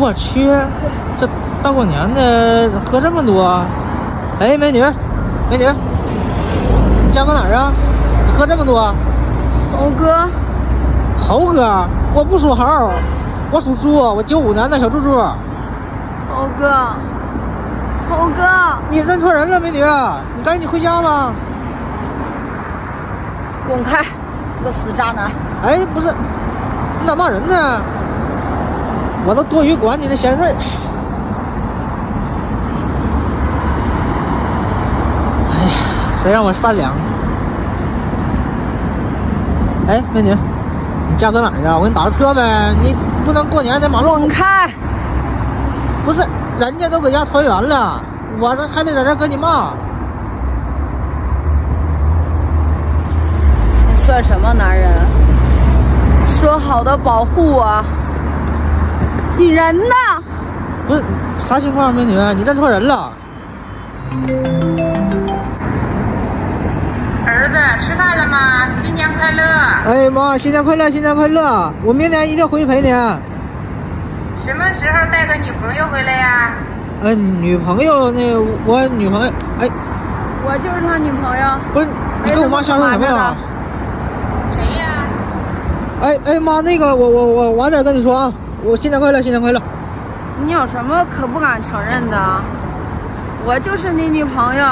我去，这大过年的喝这么多？哎，美女，美女，你家搁哪儿啊？你喝这么多？猴哥，猴哥，我不属猴，我属猪，我九五年的小猪猪。猴哥，猴哥，你认错人了，美女，你赶紧回家吧。滚开，你个死渣男！哎，不是，你咋骂人呢？我都多余管你的闲事儿。哎呀，谁让我善良呢？哎，美女，你家搁哪儿啊？我给你打个车呗。你不能过年在马路上开！不是，人家都搁家团圆了，我这还得在这跟你骂。你算什么男人？说好的保护我，你人呢？不是啥情况，美女，你认错人了。儿子，吃饭了吗？新年快乐！哎妈，新年快乐，新年快乐！我明年一定回去陪你。什么时候带个女朋友回来呀？哎，女朋友，那我女朋友，哎，我就是他女朋友。不是你跟我妈瞎说什么呢？谁呀？哎哎妈，那个我我我晚点跟你说啊，我新年快乐，新年快乐。你有什么可不敢承认的？我就是你女朋友。